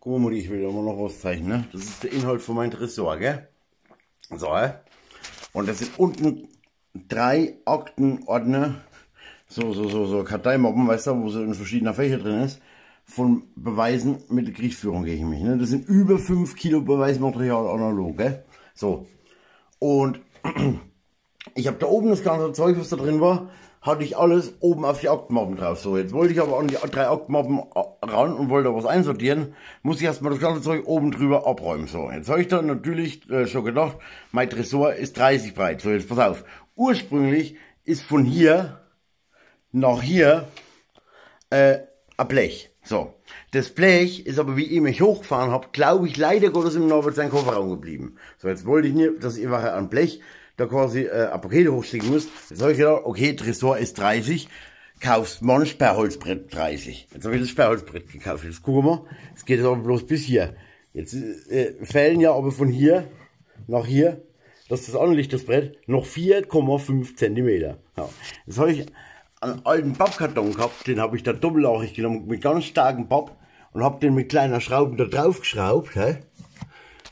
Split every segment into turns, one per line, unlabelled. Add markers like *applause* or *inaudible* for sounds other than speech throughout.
Guck mal, ich will immer noch was zeichnen. Ne? Das ist der Inhalt von meinem Tresor, gell? So, äh? Und das sind unten drei Aktenordner, so, so, so, so Karteimappen, weißt du, wo so in verschiedener Fächer drin ist, von Beweisen mit der Kriegsführung gegen mich. Ne? Das sind über 5 Kilo Beweismaterial analog, gell? So. Und *clears throat* ich habe da oben das ganze Zeug, was da drin war, hatte ich alles oben auf die Aktenmappen drauf. So, jetzt wollte ich aber an die drei Aktenmappen ran und wollte was einsortieren, muss ich erstmal das ganze Zeug oben drüber abräumen. So, jetzt habe ich dann natürlich äh, schon gedacht, mein Tresor ist 30 breit. So, jetzt pass auf. Ursprünglich ist von hier nach hier äh, ein Blech. So, das Blech ist aber, wie ich mich hochgefahren habe, glaube ich, leider Gottes im Norbert sein Kofferraum geblieben. So, jetzt wollte ich nicht, dass ihr nachher an Blech da quasi äh, Paket hochschicken müsst. Jetzt habe ich gedacht, okay, Tresor ist 30, kaufst mal ein Sperrholzbrett 30. Jetzt habe ich das Sperrholzbrett gekauft. Jetzt gucken wir, es geht aber bloß bis hier. Jetzt äh, fällen ja aber von hier nach hier, das ist das Anlicht, das Brett, noch 4,5 Zentimeter. Ja. Jetzt habe ich einen alten Pappkarton gehabt, den habe ich da doppellauchig genommen, mit ganz starkem Papp und habe den mit kleiner Schrauben da drauf geschraubt. Hä?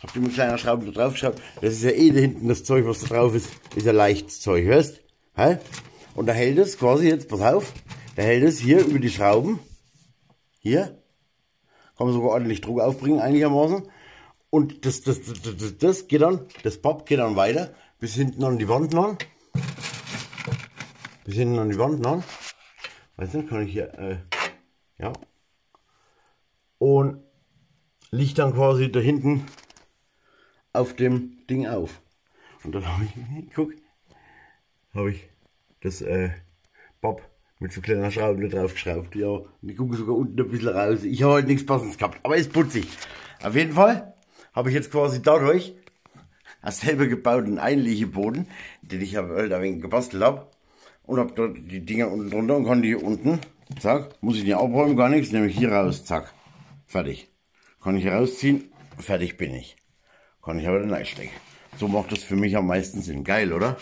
Hab den mit kleiner Schraube da drauf geschraubt. Das ist ja eh da hinten das Zeug, was da drauf ist, ist ja leichtes Zeug, weißt? Hä? Und da hält es quasi jetzt, pass auf, da hält es hier über die Schrauben. Hier. Kann man sogar ordentlich Druck aufbringen, einigermaßen. Und das, das, das, das, das geht dann, das Papp geht dann weiter, bis hinten an die Wand an. Bis hinten an die Wand an. Weißt du, kann ich hier, äh, ja. Und liegt dann quasi da hinten auf dem Ding auf. Und dann habe ich, *laughs* guck, habe ich das äh, Bob mit so kleiner Schraube drauf geschraubt. Ja, und ich gucke sogar unten ein bisschen raus. Ich habe halt nichts passendes gehabt, aber ist putzig. Auf jeden Fall habe ich jetzt quasi dadurch einen selber gebauten Einlegeboden, den ich halt ein wenig gebastelt habe. Und habe dort die Dinger unten drunter und kann die unten, zack, muss ich nicht abräumen, gar nichts, nehme ich hier raus, zack, fertig. Kann ich rausziehen, fertig bin ich. Kann ich aber dann einstecken. So macht das für mich am meisten Sinn. Geil, oder?